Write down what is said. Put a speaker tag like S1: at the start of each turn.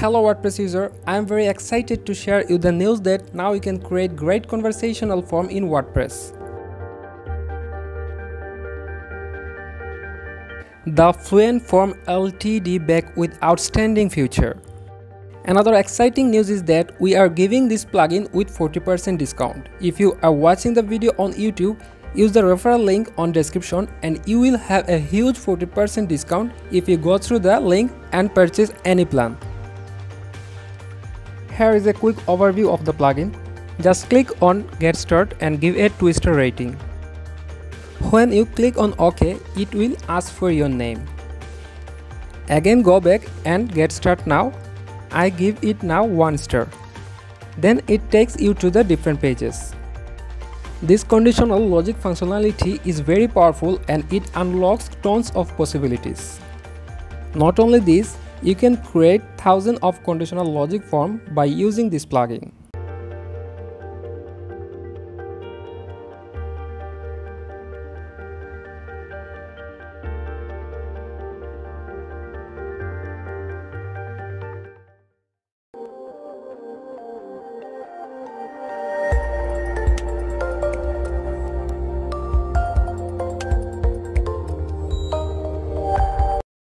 S1: Hello WordPress user, I am very excited to share you the news that now you can create great conversational form in WordPress. The Fluent Form LTD back with outstanding feature. Another exciting news is that we are giving this plugin with 40% discount. If you are watching the video on YouTube, use the referral link on description and you will have a huge 40% discount if you go through the link and purchase any plan. Here is a quick overview of the plugin. Just click on get start and give a twister rating. When you click on OK, it will ask for your name. Again go back and get start now. I give it now 1 star. Then it takes you to the different pages. This conditional logic functionality is very powerful and it unlocks tons of possibilities. Not only this, you can create thousands of conditional logic form by using this plugin.